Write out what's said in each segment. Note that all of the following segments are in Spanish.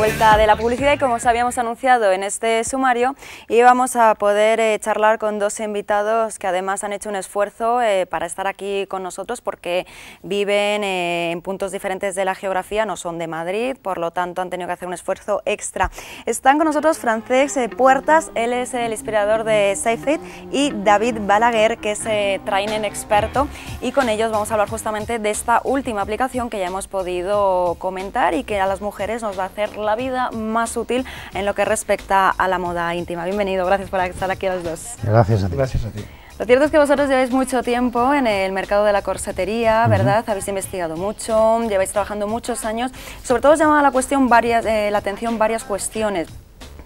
vuelta de la publicidad y como os habíamos anunciado en este sumario, íbamos a poder eh, charlar con dos invitados que además han hecho un esfuerzo eh, para estar aquí con nosotros porque viven eh, en puntos diferentes de la geografía, no son de Madrid, por lo tanto han tenido que hacer un esfuerzo extra. Están con nosotros Francés Puertas, él es el inspirador de SafeFit y David Balaguer, que es trainer experto y con ellos vamos a hablar justamente de esta última aplicación que ya hemos podido comentar y que a las mujeres nos va a hacer la vida más útil en lo que respecta a la moda íntima. Bienvenido, gracias por estar aquí a los dos. Gracias a ti. Gracias a ti. Lo cierto es que vosotros lleváis mucho tiempo en el mercado de la corsetería, ¿verdad? Habéis investigado mucho, lleváis trabajando muchos años. Sobre todo os llama la, cuestión varias, eh, la atención varias cuestiones.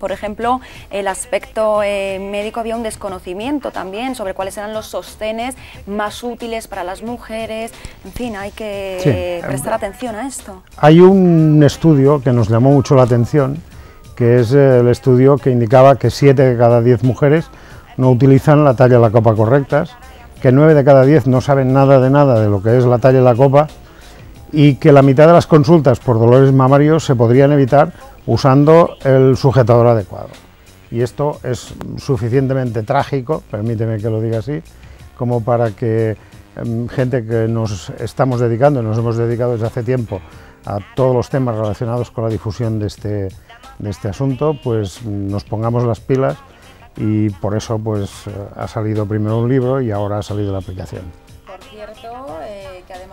Por ejemplo, el aspecto eh, médico había un desconocimiento también sobre cuáles eran los sostenes más útiles para las mujeres. En fin, hay que prestar atención a esto. Hay un estudio que nos llamó mucho la atención, que es el estudio que indicaba que 7 de cada 10 mujeres no utilizan la talla de la copa correctas, que 9 de cada 10 no saben nada de nada de lo que es la talla de la copa y que la mitad de las consultas por dolores mamarios se podrían evitar usando el sujetador adecuado. Y esto es suficientemente trágico, permíteme que lo diga así, como para que em, gente que nos estamos dedicando, nos hemos dedicado desde hace tiempo a todos los temas relacionados con la difusión de este, de este asunto, pues nos pongamos las pilas y por eso pues ha salido primero un libro y ahora ha salido la aplicación. Eh,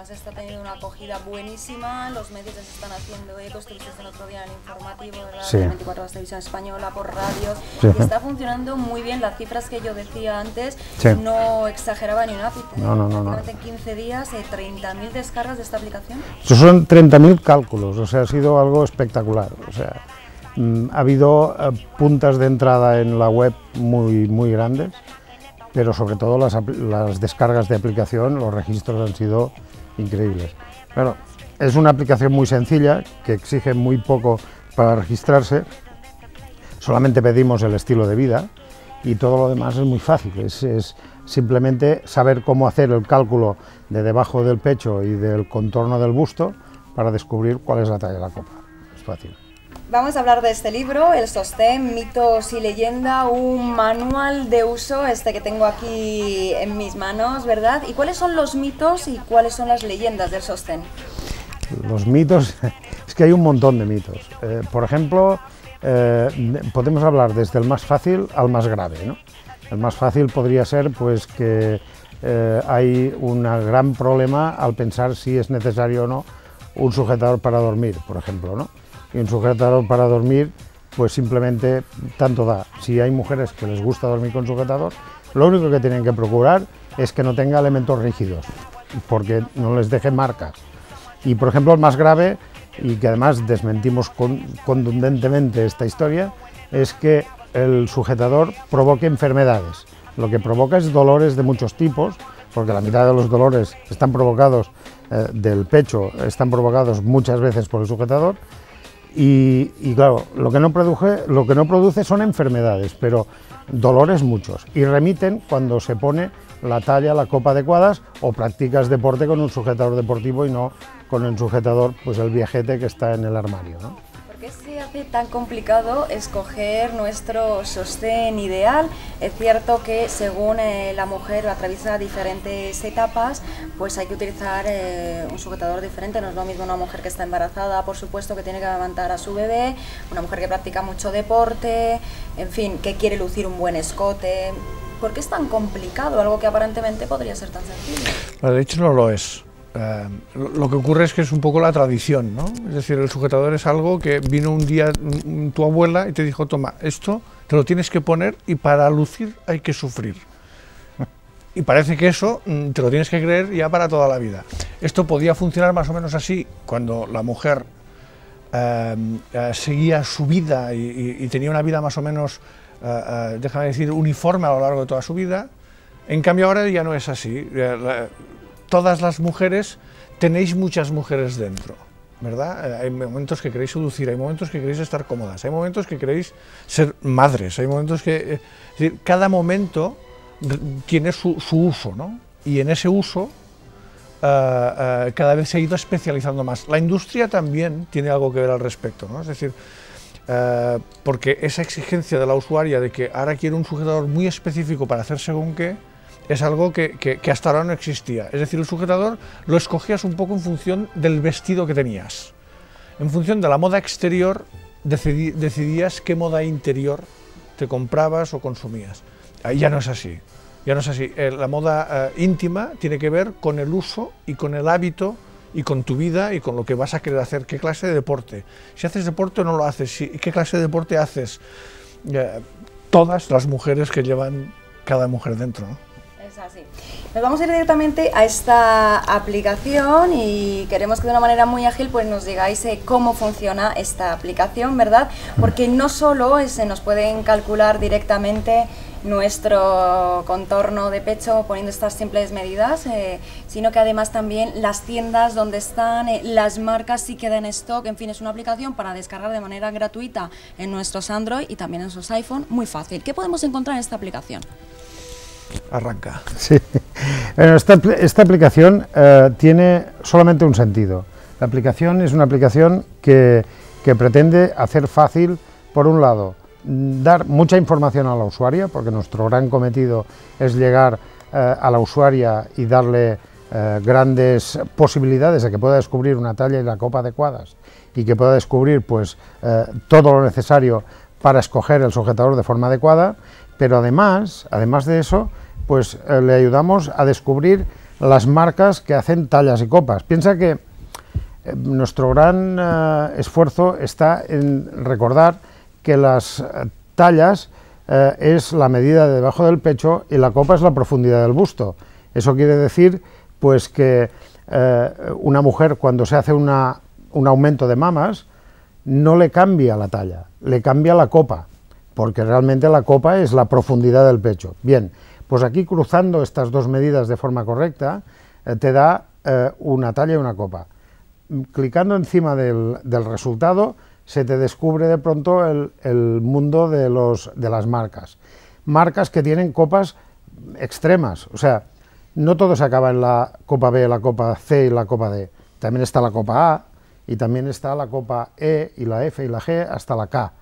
además está teniendo una acogida buenísima, los medios se están haciendo eco, estuviste el otro día en el informativo, ¿verdad? Sí. 24 horas televisión española, por radio, y está funcionando muy bien, las cifras que yo decía antes no exageraba ni un ápice. No, no, no, En 15 días, eh, 30.000 descargas de esta aplicación. Eso son 30.000 cálculos, o sea, ha sido algo espectacular, o sea, mm, ha habido eh, puntas de entrada en la web muy, muy grandes, pero sobre todo las, descargas de aplicación, los registros han sido increíbles. Bueno, es una aplicación muy sencilla, que exige muy poco para registrarse, solamente pedimos el estilo de vida y todo lo demás es muy fácil, es, es simplemente saber cómo hacer el cálculo de debajo del pecho y del contorno del busto para descubrir cuál es la talla de la copa. Es fácil. Vamos a hablar de este libro, El Sostén, Mitos y Leyenda, un manual de uso, este que tengo aquí en mis manos, ¿verdad? ¿Y cuáles son los mitos y cuáles son las leyendas del sostén? Los mitos, es que hay un montón de mitos. Eh, por ejemplo, eh, podemos hablar desde el más fácil al más grave. ¿no? El más fácil podría ser pues, que eh, hay un gran problema al pensar si es necesario o no un sujetador para dormir, por ejemplo. ¿no? Y un sujetador para dormir, pues simplemente tanto da. Si hay mujeres que les gusta dormir con sujetador, lo único que tienen que procurar es que no tenga elementos rígidos, porque no les deje marcas. Y por ejemplo, el más grave, y que además desmentimos contundentemente esta historia, es que el sujetador provoque enfermedades. Lo que provoca es dolores de muchos tipos, porque la mitad de los dolores están provocados eh, del pecho, están provocados muchas veces por el sujetador, y, claro, lo que, no produce, lo que no produce son enfermedades, pero dolores muchos. Y remiten cuando se pone la talla, la copa adecuadas o practicas deporte con un sujetador deportivo y no con el sujetador, pues el viajete que está en el armario. Se hace tan complicado escoger nuestro sostén ideal? Es cierto que según eh, la mujer atraviesa diferentes etapas, pues hay que utilizar eh, un sujetador diferente. No es lo mismo una mujer que está embarazada, por supuesto, que tiene que levantar a su bebé, una mujer que practica mucho deporte, en fin, que quiere lucir un buen escote. ¿Por qué es tan complicado algo que aparentemente podría ser tan sencillo? De hecho no lo es. Eh, lo que ocurre es que es un poco la tradición, ¿no? Es decir, el sujetador es algo que vino un día tu abuela y te dijo, toma, esto te lo tienes que poner y para lucir hay que sufrir. Y parece que eso mm, te lo tienes que creer ya para toda la vida. Esto podía funcionar más o menos así cuando la mujer eh, eh, seguía su vida y, tenía una vida más o menos, déjame decir, uniforme a lo largo de toda su vida. En cambio ahora ya no es así todas las mujeres tenéis muchas mujeres dentro, ¿verdad? Eh, hay momentos que queréis seducir, hay momentos que queréis estar cómodas, hay momentos que queréis ser madres, hay momentos que... Eh, cada momento tiene su, uso, ¿no? Y en ese uso eh, cada vez se ha ido especializando más. La industria también tiene algo que ver al respecto, ¿no? Es decir, porque esa exigencia de la usuaria de que ahora quiero un sujetador muy específico para hacer según qué, es algo que, que, hasta ahora no existía. Es decir, el sujetador lo escogías un poco en función del vestido que tenías. En función de la moda exterior, decidías qué moda interior te comprabas o consumías. Ahí ya no es así. Ya no es así. Eh, la moda eh, íntima tiene que ver con el uso y con el hábito y con tu vida y con lo que vas a querer hacer. ¿Qué clase de deporte? Si haces deporte o no lo haces. ¿Qué clase de deporte haces? todas las mujeres que llevan cada mujer dentro. Así. Nos vamos a ir directamente a esta aplicación y queremos que de una manera muy ágil pues nos digáis eh, cómo funciona esta aplicación, ¿verdad? Porque no solo se nos pueden calcular directamente nuestro contorno de pecho poniendo estas simples medidas, eh, sino que además también las tiendas donde están, eh, las marcas sí quedan en stock, en fin, es una aplicación para descargar de manera gratuita en nuestros Android y también en nuestros iPhone, muy fácil. ¿Qué podemos encontrar en esta aplicación? Arranca. Sí. esta, esta aplicación eh, tiene solamente un sentido. La aplicación es una aplicación que, que pretende hacer fácil, por un lado, dar mucha información a la usuaria, porque nuestro gran cometido es llegar eh, a la usuaria y darle eh, grandes posibilidades de que pueda descubrir una talla y la copa adecuadas y que pueda descubrir pues, todo lo necesario para escoger el sujetador de forma adecuada, pero además, además de eso, pues le ayudamos a descubrir las marcas que hacen tallas y copas. Piensa que nuestro gran esfuerzo está en recordar que las eh, tallas eh, es la medida de debajo del pecho y la copa es la profundidad del busto. Eso quiere decir pues que eh, una mujer cuando se hace un aumento de mamas no le cambia la talla, le cambia la copa, porque realmente la copa es la profundidad del pecho. Bien, pues aquí cruzando estas dos medidas de forma correcta te da una talla y una copa. Clicando encima del resultado se te descubre de pronto el, mundo de, los, de las marcas. Marcas que tienen copas extremas, o sea, no todo se acaba en la copa B, la copa C y la copa D. También está la copa A y también está la copa E y la F y la G hasta la K.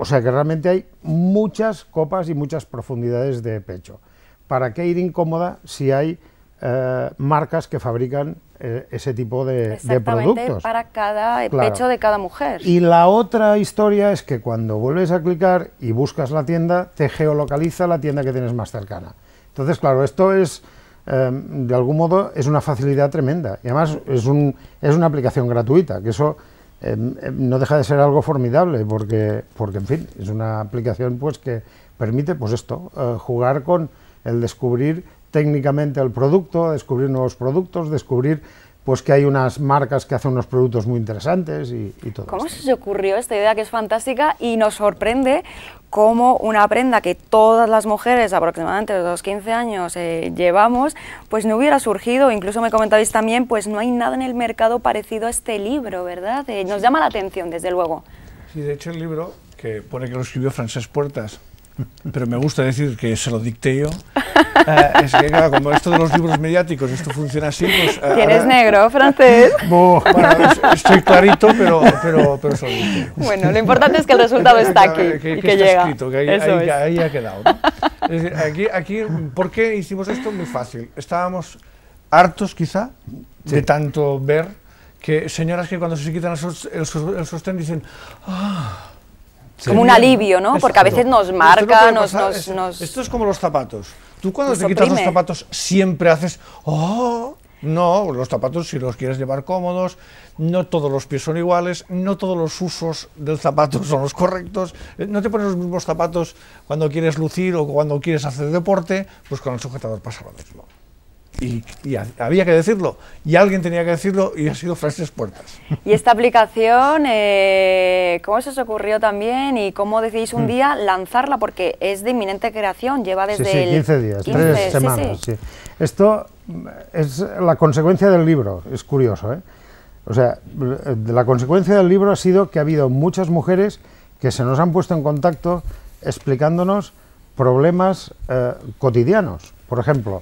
Eh, o sea que realmente hay muchas copas y muchas profundidades de pecho. ¿Para qué ir incómoda si hay eh, marcas que fabrican eh, ese tipo de, productos. para cada pecho de cada mujer. Y la otra historia es que cuando vuelves a clicar y buscas la tienda, te geolocaliza la tienda que tienes más cercana. Entonces, claro, esto es, em, de algún modo, es una facilidad tremenda. Y además es, un, es una aplicación gratuita, que eso em, em, no deja de ser algo formidable, porque, porque, en fin, es una aplicación pues que permite, pues esto, eh, jugar con el descubrir técnicamente el producto, descubrir nuevos productos, descubrir pues que hay unas marcas que hacen unos productos muy interesantes y, todo. ¿Cómo se os ocurrió esta idea que es fantástica y nos sorprende cómo una prenda que todas las mujeres aproximadamente de los 15 años eh, llevamos, pues no hubiera surgido, incluso me comentabais también, pues no hay nada en el mercado parecido a este libro, ¿verdad? Eh, nos llama la atención, desde luego. Sí, de hecho el libro, que pone que lo escribió Francesc Puertas, pero me gusta decir que se lo dicté yo. Eh, es que, claro, como esto de los libros mediáticos, esto funciona así, pues... Eh, ¿Tienes negro, francés? bueno, estoy clarito, pero, pero, pero solo Bueno, lo importante es que el resultado está aquí que, y que, llega. Escrito, que ahí, ahí, ha quedado. Es decir, aquí, aquí, ¿por qué hicimos esto? Muy fácil. Estábamos hartos, quizá, de tanto ver que señoras que cuando se quitan el, sostén dicen... Ah, como un alivio, ¿no? Porque a veces nos marca, nos, nos, Esto es como los zapatos. Tú cuando te quitas los zapatos siempre haces... ¡Oh! No, los zapatos si los quieres llevar cómodos, no todos los pies son iguales, no todos los usos del zapato son los correctos, eh, no te pones los mismos zapatos cuando quieres lucir o cuando quieres hacer deporte, pues con el sujetador pasa lo mismo y, había que decirlo, y alguien tenía que decirlo, y ha sido Frases Puertas. ¿Y esta aplicación, eh, cómo se os ocurrió también y cómo decidís un mm. día lanzarla? Porque es de inminente creación, lleva desde sí, sí, 15 días, 3 semanas. Esto es la consecuencia del libro, es curioso. ¿eh? O sea, la consecuencia del libro ha sido que ha habido muchas mujeres que se nos han puesto en contacto explicándonos problemas eh, cotidianos. Por ejemplo,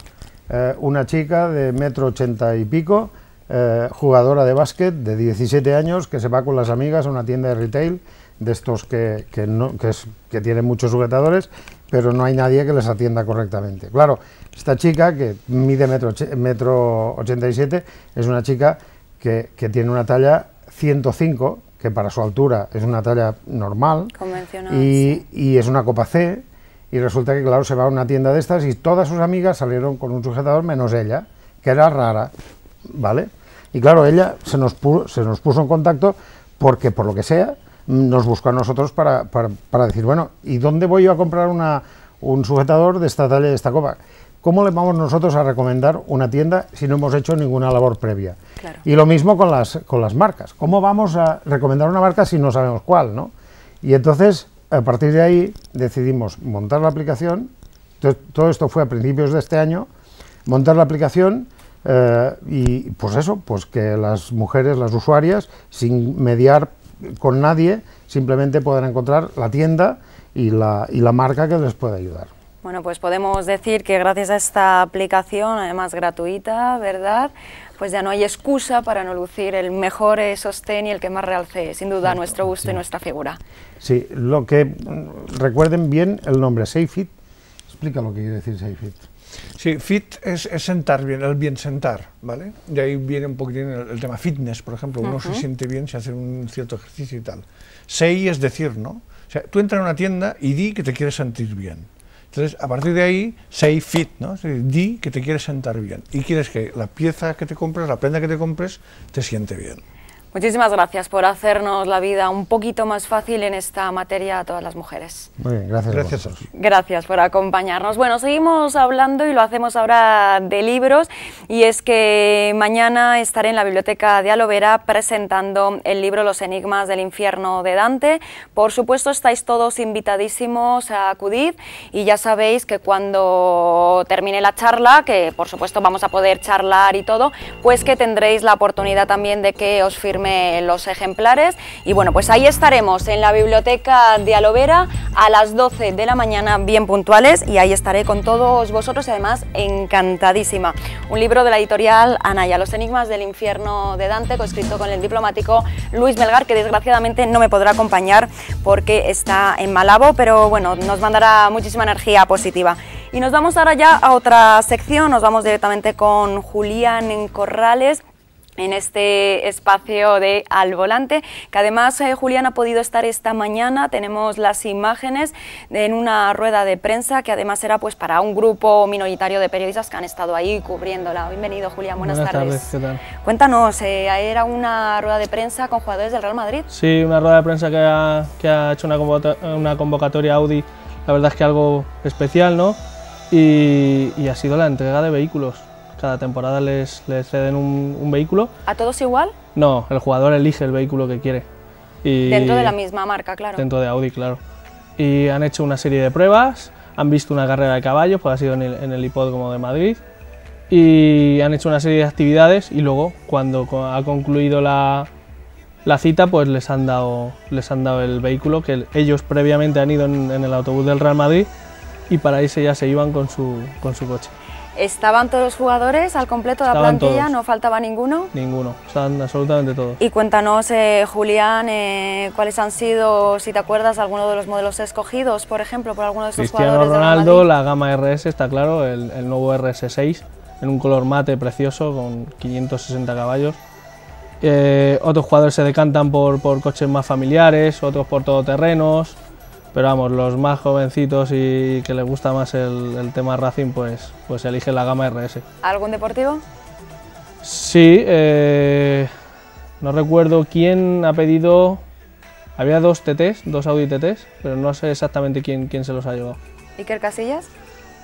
eh, una chica de metro ochenta y pico eh, jugadora de básquet de 17 años que se va con las amigas a una tienda de retail de estos que, que, no, que, es, que tienen muchos sujetadores, pero no hay nadie que les atienda correctamente. Claro, esta chica que mide metro, metro 87 es una chica que, que tiene una talla 105, que para su altura es una talla normal, y, y, es una copa C, y resulta que, claro, se va a una tienda de estas y todas sus amigas salieron con un sujetador menos ella, que era rara, ¿vale? Y claro, ella se nos, puso, se nos puso en contacto porque, por lo que sea, nos buscó a nosotros para, para, para decir, bueno, ¿y dónde voy yo a comprar una, un sujetador de esta talla y de esta copa? ¿Cómo le vamos nosotros a recomendar una tienda si no hemos hecho ninguna labor previa? Claro. Y lo mismo con las, con las marcas. ¿Cómo vamos a recomendar una marca si no sabemos cuál? ¿no? Y entonces, a partir de ahí, decidimos montar la aplicación. Todo esto fue a principios de este año. Montar la aplicación eh, y, pues eso, pues que las mujeres, las usuarias, sin mediar con nadie, simplemente puedan encontrar la tienda y la, y la marca que les puede ayudar. Bueno, pues podemos decir que gracias a esta aplicación, además gratuita, ¿verdad? Pues ya no hay excusa para no lucir el mejor sostén y el que más realce, sin duda, Exacto, nuestro gusto sí. y nuestra figura. Sí, lo que mm, recuerden bien el nombre SafeFit. Explica lo que quiere decir SafeFit. Sí, fit es, es, sentar bien, el bien sentar, ¿vale? De ahí viene un poquitín el, el tema fitness, por ejemplo, uno uh -huh. se siente bien si hace un cierto ejercicio y tal. Say es decir, ¿no? O sea, tú entras en una tienda y di que te quieres sentir bien. Entonces, a partir de ahí, say fit, ¿no? Di que te quieres sentar bien y quieres que la pieza que te compres, la prenda que te compres, te siente bien. Muchísimas gracias por hacernos la vida un poquito más fácil en esta materia a todas las mujeres. Muy bien, gracias. Gracias. Gracias por acompañarnos. Bueno, seguimos hablando y lo hacemos ahora de libros y es que mañana estaré en la biblioteca de Alovera presentando el libro Los enigmas del infierno de Dante. Por supuesto, estáis todos invitadísimos a acudir y ya sabéis que cuando termine la charla, que por supuesto vamos a poder charlar y todo, pues que tendréis la oportunidad también de que os los ejemplares y bueno, pues ahí estaremos en la biblioteca de Alovera a las 12 de la mañana bien puntuales y ahí estaré con todos vosotros y además encantadísima. Un libro de la editorial Anaya, Los enigmas del infierno de Dante, escrito con el diplomático Luis Melgar, que desgraciadamente no me podrá acompañar porque está en Malabo, pero bueno, nos mandará muchísima energía positiva. Y nos vamos ahora ya a otra sección, nos vamos directamente con Julián Corrales, en este espacio de Al Volante, que además eh, Julián ha podido estar esta mañana, tenemos las imágenes en una rueda de prensa que además era pues para un grupo minoritario de periodistas que han estado ahí cubriéndola. Bienvenido Julián, buenas, buenas tardes. tardes. ¿qué tal? Cuéntanos, eh, ¿era una rueda de prensa con jugadores del Real Madrid? Sí, una rueda de prensa que ha, que ha hecho una convocatoria, una convocatoria Audi, la verdad es que algo especial, ¿no? Y, y ha sido la entrega de vehículos cada temporada les, les ceden un, un, vehículo. ¿A todos igual? No, el jugador elige el vehículo que quiere. Y dentro de la misma marca, claro. Dentro de Audi, claro. Y han hecho una serie de pruebas, han visto una carrera de caballos, pues ha sido en el, en el hipódromo de Madrid, y han hecho una serie de actividades y luego, cuando ha concluido la, la cita, pues les han, dado, les han dado el vehículo que ellos previamente han ido en, en el autobús del Real Madrid y para irse ya se iban con su, con su coche. ¿Estaban todos los jugadores al completo de la plantilla? todos. ¿No faltaba ninguno? Ninguno, estaban absolutamente todos. Y cuéntanos, eh, Julián, eh, cuáles han sido, si te acuerdas, algunos de los modelos escogidos, por ejemplo, por alguno de estos Cristiano jugadores Ronaldo, de la gama RS, está claro, el, el, nuevo RS6, en un color mate precioso, con 560 caballos. Eh, otros jugadores se decantan por, por coches más familiares, otros por todoterrenos, pero vamos, los más jovencitos y que les gusta más el, el tema Racing, pues, pues eligen la gama RS. ¿Algún deportivo? Sí, eh, no recuerdo quién ha pedido, había dos TTs, dos Audi TTs, pero no sé exactamente quién, quién se los ha llevado. ¿Iker Casillas?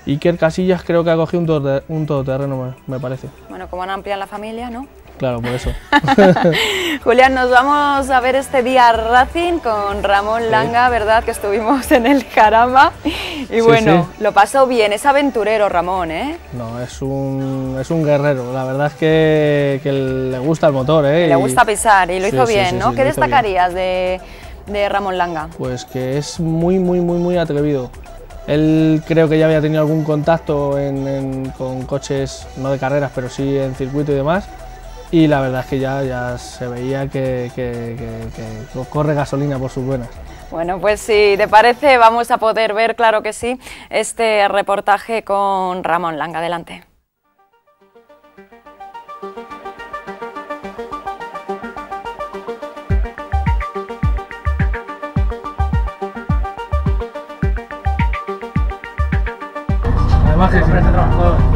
Iker Casillas creo que ha cogido un, todoterreno, un todoterreno, me parece. Bueno, como han ampliado la familia, ¿no? Claro, por eso. Julián, nos vamos a ver este día Racing con Ramón Langa, ¿verdad? Que estuvimos en el Jarama. Y sí, bueno, sí. lo pasó bien, es aventurero Ramón, ¿eh? No, es un, es un guerrero. La verdad es que, que le gusta el motor, ¿eh? Le gusta pisar y lo hizo bien, ¿no? ¿Qué destacarías de, de Ramón Langa? Pues que es muy, muy, muy, muy atrevido. Él creo que ya había tenido algún contacto en, en, con coches, no de carreras, pero sí en circuito y demás y la verdad es que ya, ya se veía que, que- que- que corre gasolina por sus venas. Bueno, pues si te parece, vamos a poder ver, claro que sí, este reportaje con Ramón Langa. Adelante. Además que siempre trabajador. ¿Eh?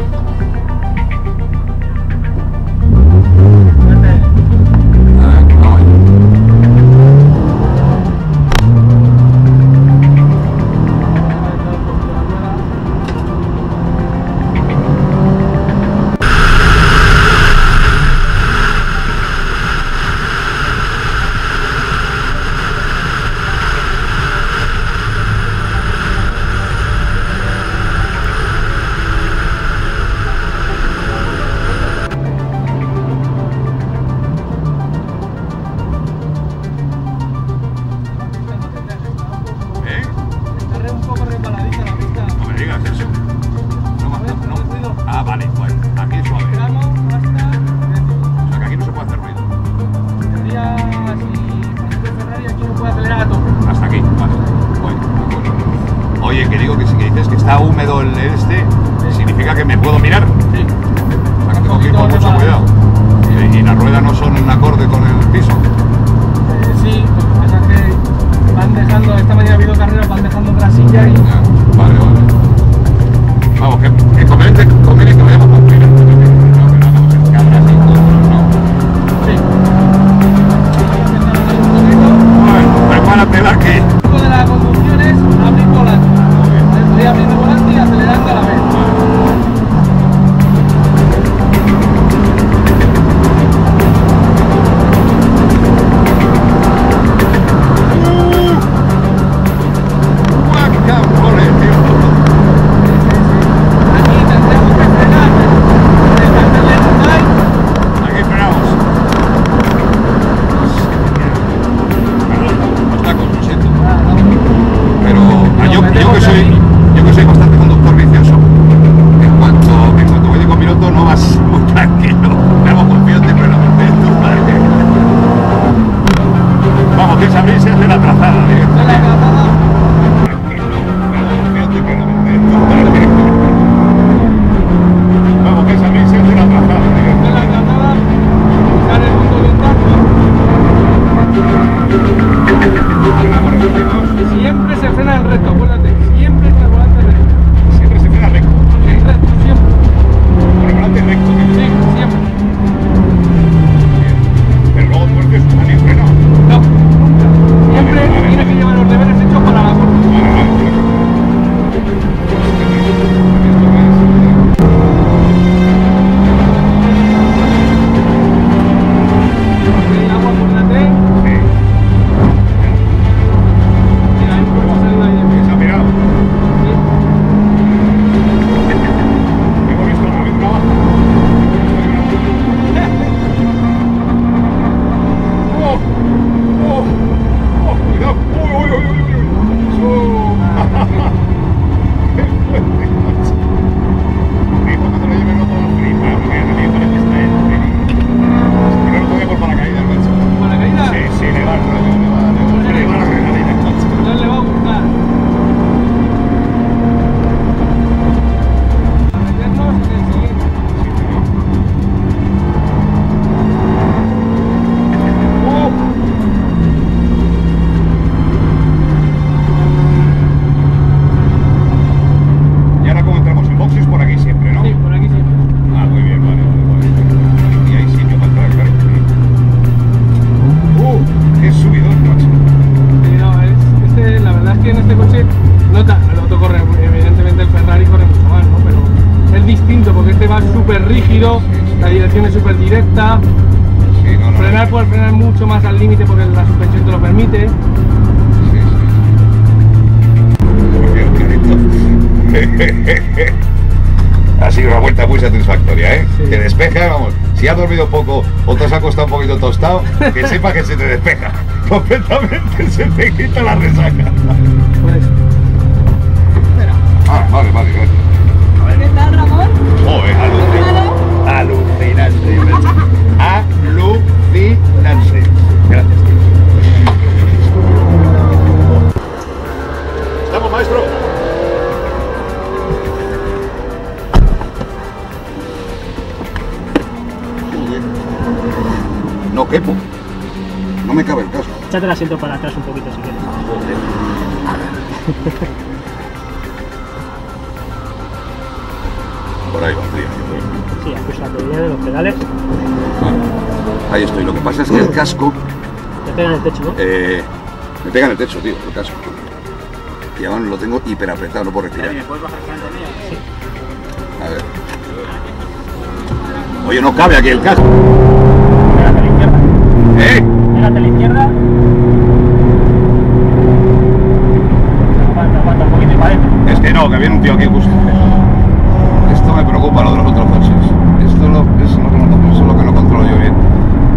Vale, bueno, aquí es suave. O sea que aquí no se puede hacer ruido. Si Ferrari aquí no puede acelerar a tope. Hasta aquí, vale. Bueno, de acuerdo. Oye, que digo que si que dices que está húmedo el este, significa que me puedo mirar. Sí. O sea que tengo que ir con mucho cuidado. Y, y las ruedas no son en acorde con el piso. Eh, sí, lo que pasa es que van dejando, esta mañana ha habido carreras, van dejando trasilla y Ya, vale, vale. Vamos, que, que conviene, conviene que vayamos con cuidado. Poco de la conducción es abrir volante. Estoy abriendo volante y acelerando a la vez. ha sido una vuelta muy satisfactoria, ¿eh? Sí. Te despeja, vamos. Si has dormido poco o te has acostado un poquito tostado, que sepa que se te despeja. Completamente se te quita la resaca. Ah, vale, vale, gracias. A ver. ¿Qué tal, Ramón? Oh, eh, alucinante. Alucinante. alucinante. Gracias, tío. ¿Estamos, maestro? Macho. quepo. No me cabe el casco. Échate el asiento para atrás un poquito si quieres. Por ahí valdría. Sí, acúsate bien de los pedales. Ahí estoy. Lo que pasa es que el casco Te pegan el techo, ¿no? eh, me pega en el techo, tío, el casco. Y ahora lo tengo hiper apretado, no puedo respirar. puedes bajar Sí. A ver. Oye, no cabe aquí el casco. Pégate a la izquierda. ¿Eh? Pégate a la izquierda. Aguanta, aguanta un poquito y para adentro. Es que no, que viene un tío aquí justo. Esto me preocupa lo de los otros coches. Esto lo- es lo, que no, eso es lo que no controlo yo bien.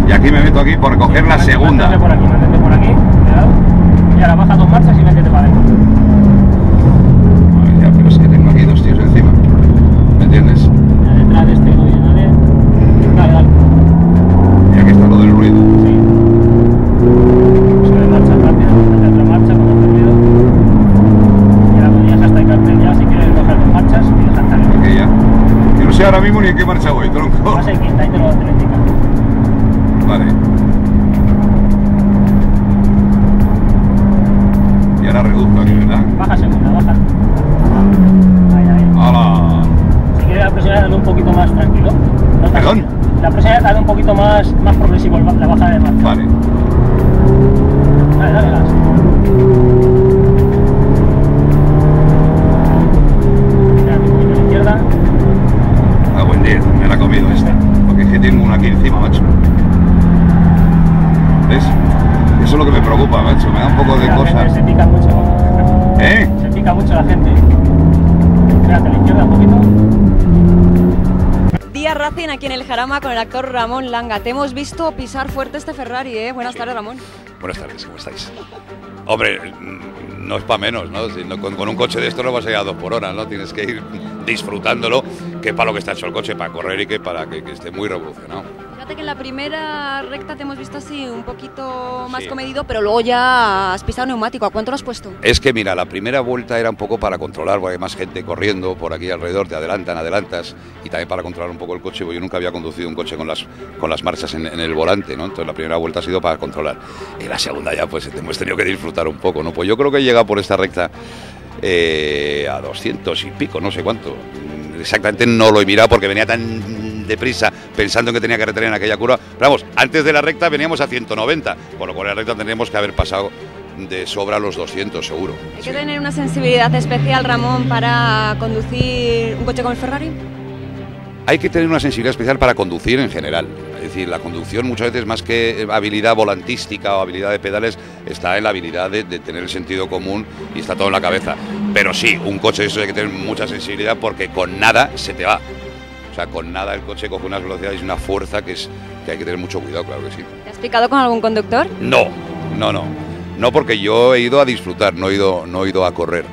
Y aquí me meto aquí por coger la segunda. Métete por aquí, métete por aquí. Cuidado. Y ahora baja dos marchas y métete para adentro. Ahora mismo ni en qué marcha voy, tronco. Vas en quinta y te lo, indica. Vale. Y ahora reduzco aquí, ¿verdad? Baja segunda, baja. Ahí, ahí. ¡Hala! Si quieres la presión dale un poquito más tranquilo. No ¿Perdón? La presión dale un poquito más, más progresivo la bajada de marcha. Vale. Dale, dale gas. Comido esta. Porque es que tengo una aquí encima, macho. ¿Ves? Eso es lo que me preocupa, macho. Me da un poco de La gente cosas. se pica mucho. ¿Eh? Se pica mucho la gente. Espérate a la izquierda un poquito. Día Racing aquí en el Jarama con el actor Ramón Langa. Te hemos visto pisar fuerte este Ferrari, ¿eh? Buenas tardes, Ramón. Buenas tardes, ¿cómo estáis? Hombre, mm, no es para menos, ¿no? Si no- con, con un coche de esto no vas a ir a dos por hora, ¿no? Tienes que ir disfrutándolo, que para lo que está hecho el coche, para correr y que para que, que esté muy revolucionado. Fíjate que en la primera recta te hemos visto así un poquito más Sí. comedido, pero luego ya has pisado neumático. ¿A cuánto lo has puesto? Es que mira, la primera vuelta era un poco para controlar, porque hay más gente corriendo por aquí alrededor, te adelantan, adelantas, y también para controlar un poco el coche, porque yo nunca había conducido un coche con las, con las marchas en, en el volante, ¿no? Entonces la primera vuelta ha sido para controlar. Y la segunda ya, pues hemos tenido que disfrutar un poco, ¿no? Pues yo creo que llega por esta recta eh, a 200 y pico, no sé cuánto. Mm, Exactamente no lo he mirado porque venía tan deprisa pensando en que tenía que retener en aquella curva. Vamos, antes de la recta veníamos a 190, con lo cual la recta tendríamos que haber pasado de sobra los 200 seguro. Hay que tener una sensibilidad especial, Ramón, para conducir un coche como el Ferrari. Hay que tener una sensibilidad especial para conducir en general. Es decir, la conducción muchas veces más que habilidad volantística o habilidad de pedales está en la habilidad de, de tener el sentido común y está todo en la cabeza. Pero sí, un coche eso hay que tener mucha sensibilidad porque con nada se te va. O sea, con nada el coche coge unas velocidades y una fuerza que es que hay que tener mucho cuidado, claro que sí. ¿Te has picado con algún conductor? No, no, no. No porque yo he ido a disfrutar, no he ido, no he ido a correr.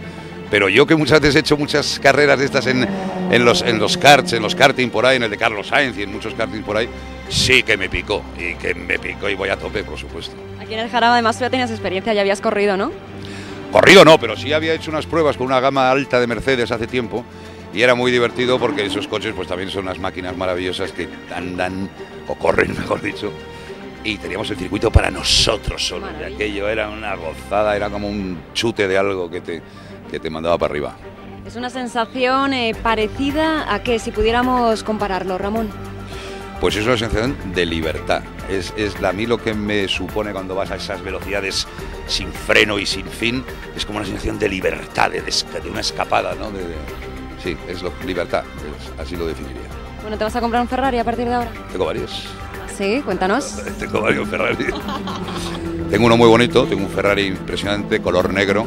Pero yo que muchas veces he hecho muchas carreras de estas en, en los, en los karts, en los karting por ahí, en el de Carlos Sainz y en muchos karting por ahí, sí que me picó. Y que me picó y voy a tope, por supuesto. Aquí en el Jarama además tú ya tenías experiencia, ya habías corrido, ¿no? Corrido no, pero sí había hecho unas pruebas con una gama alta de Mercedes hace tiempo y era muy divertido porque esos coches pues también son unas máquinas maravillosas que andan o corren, mejor dicho. Y teníamos el circuito para nosotros solo. Y aquello era una gozada, era como un chute de algo que te, que te mandaba para arriba. Es una sensación eh, parecida a que si pudiéramos compararlo, Ramón. Pues es una sensación de libertad. Es, es a mí lo que me supone cuando vas a esas velocidades sin freno y sin fin. Es como una sensación de libertad, de, de una escapada, ¿no? De- de- sí, es lo, libertad, es- así lo definiría. Bueno, ¿te vas a comprar un Ferrari a partir de ahora? Tengo varios. Sí, cuéntanos. Tengo varios Ferrari. tengo uno muy bonito, tengo un Ferrari impresionante, color negro,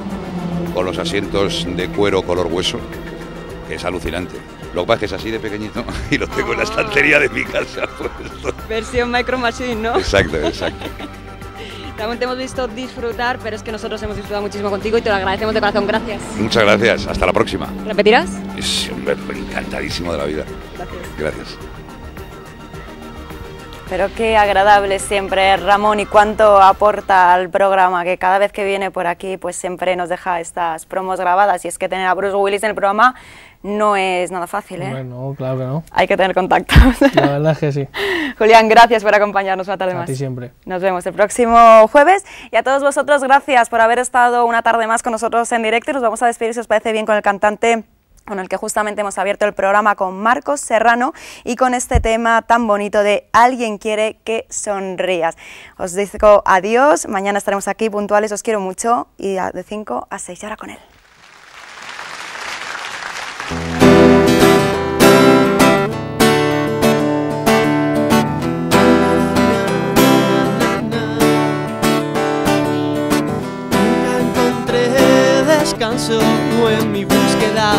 con los asientos de cuero color hueso, que es alucinante. Lo que pasa es que es así de pequeñito y lo tengo en la estantería de mi casa. puesto. Versión Micro Machine, ¿no? Exacto, exacto. Ramón, te hemos visto disfrutar, pero es que nosotros hemos disfrutado muchísimo contigo y te lo agradecemos de corazón. Gracias. Muchas gracias, hasta la próxima. ¿Repetirás? Es hombre, encantadísimo de la vida. Gracias. Pero qué agradable siempre Ramón y cuánto aporta al programa, que cada vez que viene por aquí pues siempre nos deja estas promos grabadas y es que tener a Bruce Willis en el programa no es nada fácil, ¿eh? Bueno, claro que no. Hay que tener contactos. La verdad es que sí. Julián, gracias por acompañarnos una tarde A más. ti siempre. Nos vemos el próximo jueves y a todos vosotros gracias por haber estado una tarde más con nosotros en directo y nos vamos a despedir si os parece bien con el cantante con el que justamente hemos abierto el programa con Marcos Serrano y con este tema tan bonito de Alguien quiere que sonrías. Os digo adiós, mañana estaremos aquí puntuales, os quiero mucho y de 5 a 6 y ahora con él.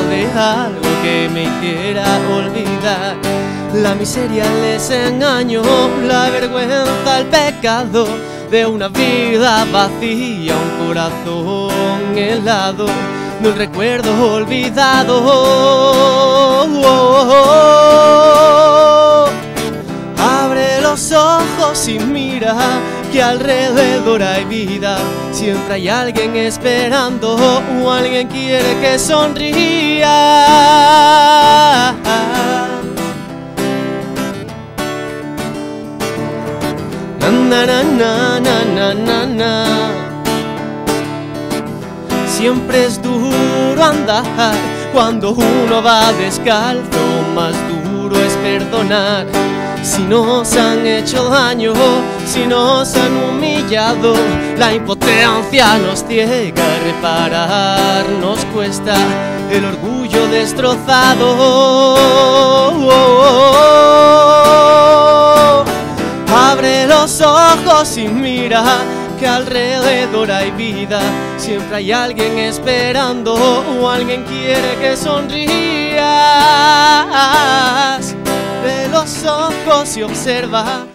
De algo que me hiciera olvidar la miseria, el desengaño, la vergüenza, el pecado de una vida vacía, un corazón helado de un recuerdo olvidado. Abre los ojos y mira que alrededor hay vida. Siempre hay alguien esperando o alguien quiere que sonría. Na, na, na, na, na. Siempre es duro andar cuando uno va descalzo, más duro es perdonar. Si nos han hecho daño, si nos han humillado, la impotencia nos ciega, reparar nos cuesta el orgullo destrozado. Abre los ojos y mira que alrededor hay vida. Siempre hay alguien esperando o alguien quiere que sonrías. De los ojos y observa